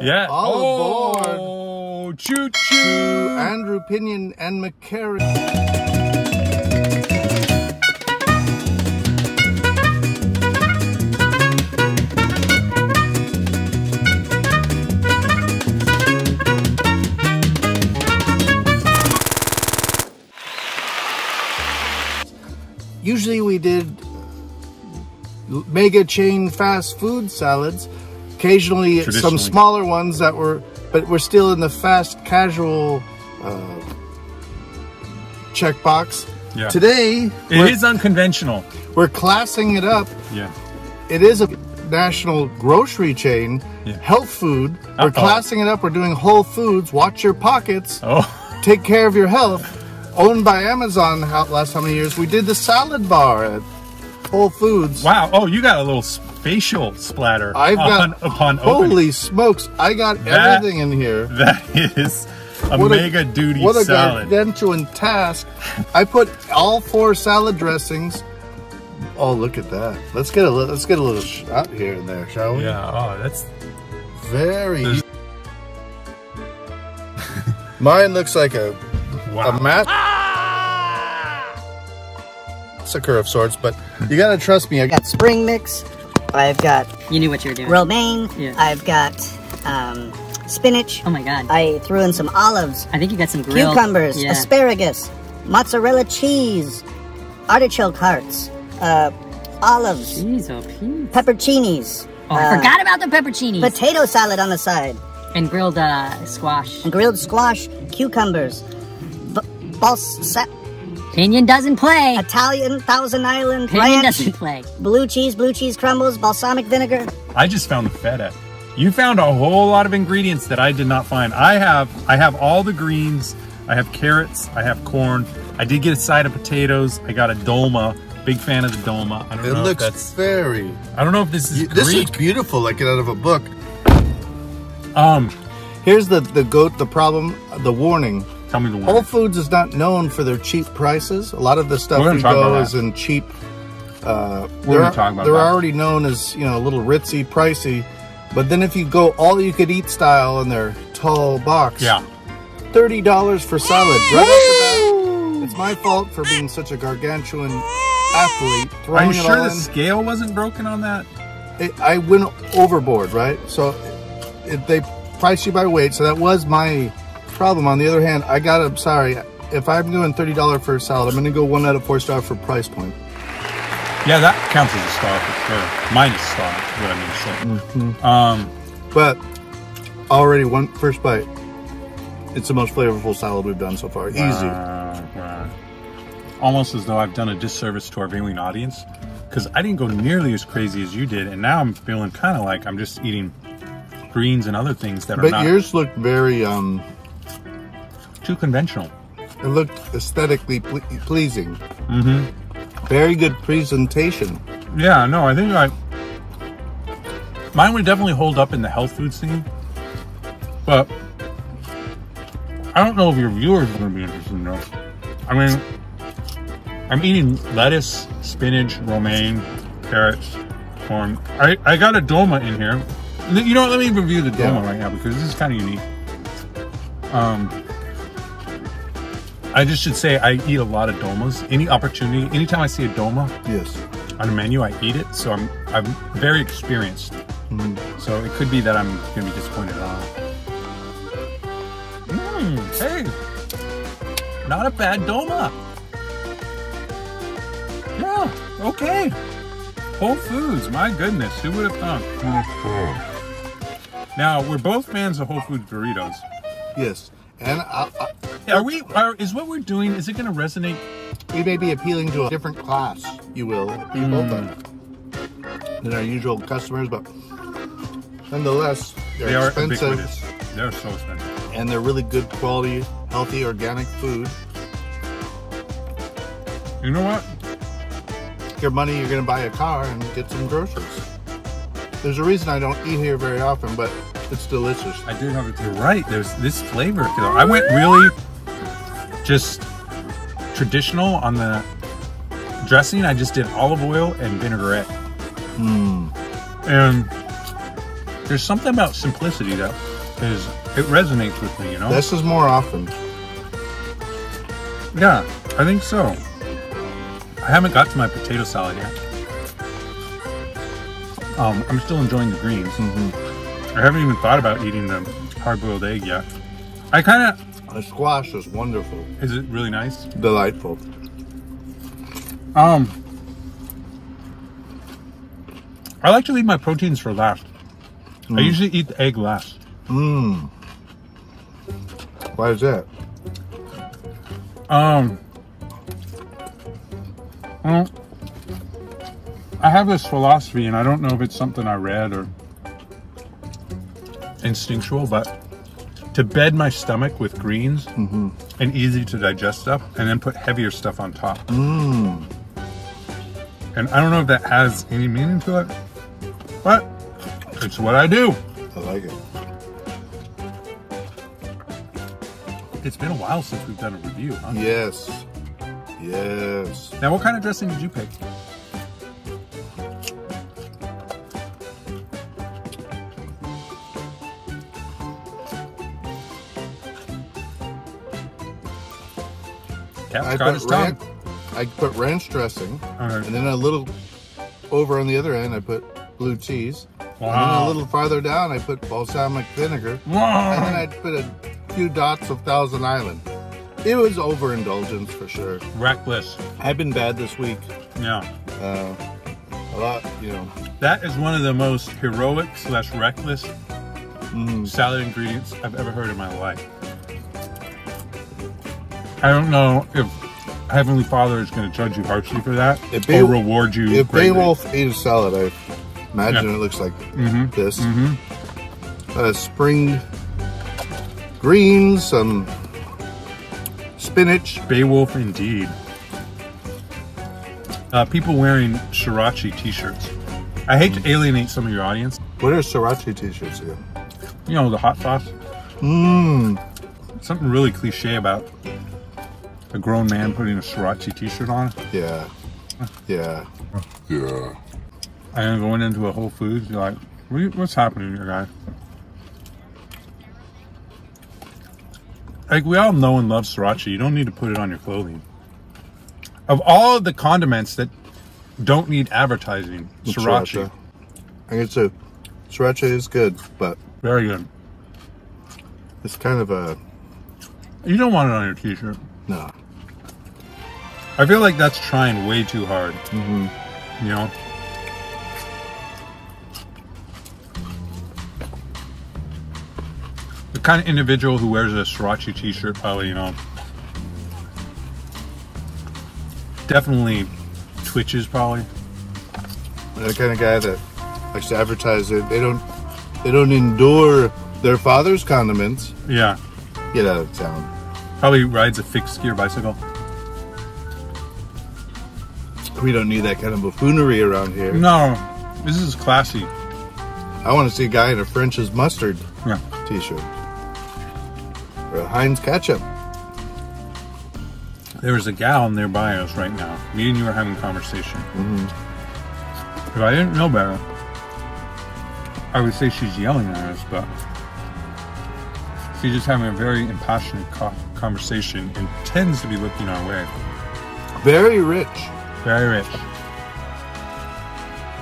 Yeah. All aboard. oh, choo to choo. Andrew Pinion and McCarran. Usually we did mega chain fast food salads. Occasionally some smaller ones that were, but we're still in the fast casual uh, checkbox. Yeah. Today it is unconventional. we're classing it up. Yeah. It is a national grocery chain, Yeah. health food. We're Uh-oh. classing it up. We're doing Whole Foods. Watch your pockets. Oh, Take care of your health. Owned by Amazon. How, last how many years? We did the salad bar at Whole Foods. wow. Oh, you got a little facial splatter I've upon, got upon opening. holy smokes! I got That- everything in here. That is a What a- mega duty What a salad. gargantuan task! I put all four salad dressings. Oh, look at that! Let's get a li- let's get a little shot here and there, shall we? Yeah. Oh, that's Very. Mine looks like a wow. Ah! a massacre of sorts, but you gotta trust me. I got spring mix. I've got You knew what you were doing. romaine. Yeah. I've got um, spinach. Oh my god. I threw in some olives, I think you got some grilled cucumbers, Yeah. asparagus, mozzarella cheese, artichoke hearts, uh, olives, Jeez, oh, Pete. pepperoncinis, Oh, I uh, forgot about the pepperoncinis potato salad on the side, and grilled uh, squash. and grilled squash, cucumbers, balsa- Pinion doesn't play. Italian Thousand Island Pinion ranch, doesn't play. blue cheese, blue cheese crumbles, balsamic vinegar. I just found the feta. You found a whole lot of ingredients that I did not find. I have I have all the greens. I have carrots. I have corn. I did get a side of potatoes. I got a dolma. Big fan of the dolma. I don't It know looks if that's. very. I don't know if this is This Greek. is beautiful, like it out of a book. um, Here's the the goat. The problem. The warning. Tell me the Whole. Foods is not known for their cheap prices. A lot of the stuff We're gonna we talk go is in cheap. Uh, We're they're gonna talk about they're that. already known as you know a little ritzy, pricey. But then if you go all you could eat style in their tall box, Yeah. thirty dollars for salad. Right off the bat, it's my fault for being such a gargantuan athlete. Are Throwing you sure the in. scale wasn't broken on that? It, I went overboard, right? So it, they price you by weight. So that was my problem. On the other hand, I got to, sorry, if I'm doing $30 for a salad, I'm going to go one out of four star for price point. Yeah, that counts as a star for sure. Minus star, what I mean to say. Mm-hmm. Um, But already one first bite, it's the most flavorful salad we've done so far. Easy. uh, almost as though I've done a disservice to our viewing audience because I didn't go nearly as crazy as you did, and now I'm feeling kind of like I'm just eating greens and other things that are but not yours looked very, um, too conventional. it looked aesthetically ple- pleasing. Mm-hmm. Very good presentation. Yeah, no, I think like mine would definitely hold up in the health food scene, but I don't know if your viewers are going to be interested in that. I mean, I'm eating lettuce, spinach, romaine, carrots, corn. I, I got a dolma in here. You know what? Let me review the dolma Yeah. right now because this is kind of unique. Um, I just should say I eat a lot of domas. Any opportunity, anytime I see a doma Yes. on a menu, I eat it, so I'm I'm very experienced. So it could be that I'm gonna be disappointed on. Mm, hey, not a bad doma. Yeah, okay. Whole Foods, my goodness, who would have thought? Now we're both fans of Whole Foods burritos. Yes. And I, I, Are we? Are, is what we're doing? Is it going to resonate? we may be appealing to a different class, you will, people, but hmm. than our usual customers, but nonetheless, they're They are expensive ubiquitous. They're so expensive. and they're really good quality, healthy, organic food. You know what? Your money, you're going to buy a car and get some groceries. There's a reason I don't eat here very often, but it's delicious. I do have it. You're right. There's this flavor. I went really just traditional on the dressing. I just did olive oil and vinaigrette. And There's something about simplicity that is it resonates with me. You know. This is more often. Yeah, I think so. I haven't got to my potato salad yet. Um, I'm still enjoying the greens. I haven't even thought about eating the hard-boiled egg yet. I kind of. The squash is wonderful, Is it really nice? delightful. Um, I like to leave my proteins for last. I usually eat the egg last. Mmm. Why is that? Um, well, I have this philosophy, and I don't know if it's something I read or instinctual, but to bed my stomach with greens mm-hmm. and easy to digest stuff, and then put heavier stuff on top. Mmm. And I don't know if that has any meaning to it, but it's what I do. I like it. It's been a while since we've done a review. Huh? Yes. Yes. Now, what kind of dressing did you pick? Cap's I put ranch. I put ranch dressing, Alright. and then a little over on the other end, I put blue cheese. And then a little farther down, I put balsamic vinegar, and then I put a few dots of Thousand Island. It was overindulgence for sure. Reckless. I've been bad this week. Yeah. Uh, a lot, you know. That is one of the most heroic slash reckless Mm, salad ingredients I've ever heard in my life. I don't know if Heavenly Father is going to judge you harshly for that If or reward you. if greatly. Beowulf ate a salad, I imagine Yeah. it looks like Mhm. this. Mhm. Uh, spring greens, some spinach. Beowulf indeed. Uh, people wearing Sriracha t-shirts. I hate to alienate some of your audience. What are sriracha t-shirts again? You know, the hot sauce. Mmm. Something really cliche about a grown man putting a Sriracha t-shirt on. Yeah. Yeah. Yeah. And going into a Whole Foods, you're like, what, what's happening here, guy? Like, we all know and love sriracha. You don't need to put it on your clothing. Of all of the condiments that don't need advertising, sriracha, I guess a sriracha is good, but very good. it's kind of a You don't want it on your t-shirt. no. I feel like that's trying way too hard. hmm You know? The kind of individual who wears a Sriracha t-shirt probably, you know, definitely twitches probably. The kind of guy that likes to advertise it. They don't. They don't endure their father's condiments. Yeah. Get out of town. Probably rides a fixed gear bicycle. We don't need that kind of buffoonery around here. No, this is classy. I want to see a guy in a French's mustard Yeah. t-shirt or a Heinz ketchup. There is a gal nearby us right now. Me and you are having a conversation. Mm-hmm. If I didn't know better, I would say she's yelling at us, but she's just having a very impassioned conversation and tends to be looking our way. Very rich. Very rich.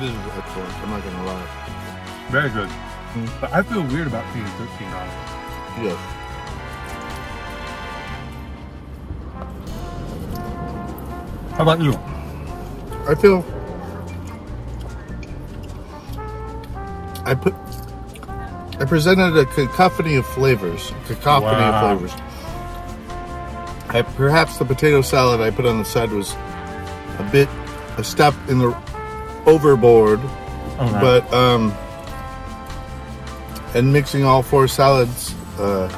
This is excellent. I'm not gonna lie. Very good. Mm. But I feel weird about paying thirteen dollars. Yes. How about you? I feel I put I presented a cacophony of flavors. Cacophony Wow. of flavors. I, perhaps the potato salad I put on the side was bit a step in the overboard, but um and mixing all four salads uh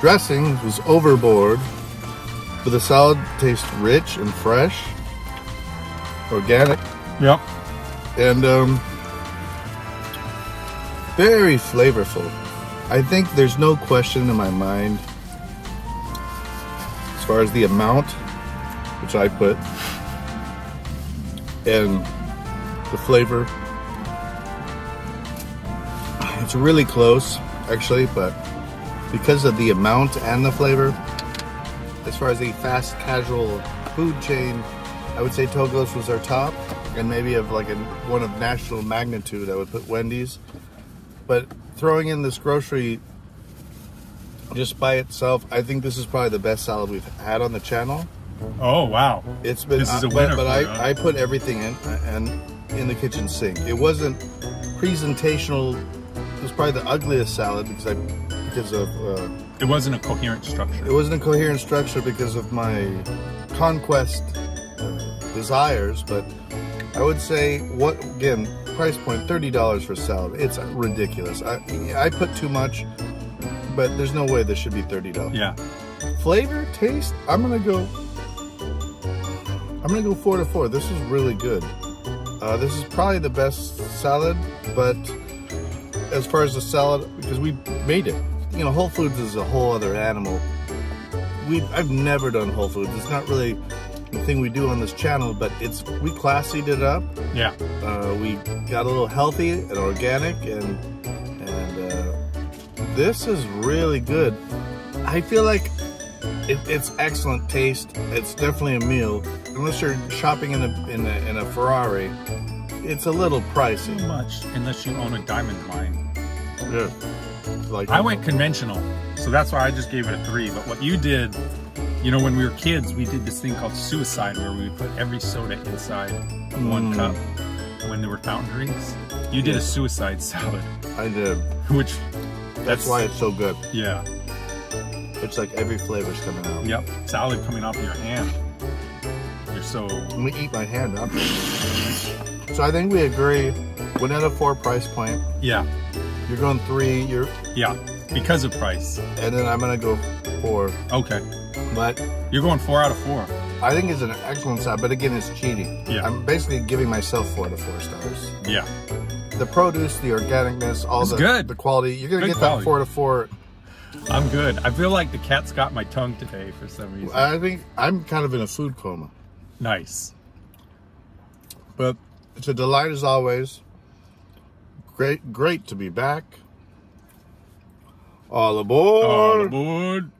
dressings was overboard. But the salad tastes rich and fresh, organic, yep. and um, very flavorful. I think there's no question in my mind as far as the amount which I put and the flavor. It's really close, actually, but because of the amount and the flavor, as far as a fast casual food chain, I would say Togo's was our top, and maybe of like a, one of national magnitude, I would put Wendy's. But throwing in this grocery just by itself, I think this is probably the best salad we've had on the channel. Oh wow. It's been, This is a winner but, but huh? I, I put everything in and in the kitchen sink. It wasn't presentational. It was probably the ugliest salad because I because of uh, It wasn't a coherent structure. it wasn't a coherent structure because of my conquest desires. But I would say what again price point thirty dollars for salad. It's ridiculous. I I put too much, but there's no way this should be thirty dollars Yeah. flavor taste i'm gonna go i'm gonna go four to four. This is really good. Uh, this is probably the best salad but as far as the salad because we made it. You know whole foods is a whole other animal. We i've never done whole foods. It's not really the thing we do on this channel but it's we classied it up. Yeah. uh, we got a little healthy and organic and and uh, this is really good. I feel like it, it's excellent taste. It's definitely a meal unless you're shopping in a, in a in a ferrari it's a little pricey Too much unless you own a diamond mine. yeah. like I went conventional, so that's why I just gave it a three. But what you did, you know, when we were kids, we did this thing called suicide where we put every soda inside one Mm. cup when there were fountain drinks. You did a suicide salad, i did which that's why it's so good yeah, it's like every flavor's coming out yep, salad coming off your hand. So let me eat my hand up so i think we agree one out of four price point yeah, you're going three you're yeah, because of price. and then i'm gonna go four Okay, but you're going four out of four. I think it's an excellent side, but again, it's cheating. Yeah. I'm basically giving myself four to four stars. Yeah, The produce, the organicness, all It's the good. the quality. You're gonna Good get quality. that four to four. I'm good. I feel like the cat's got my tongue today for some reason. I think I'm kind of in a food coma, nice. but it's a delight as always. Great, great to be back. All aboard! All aboard.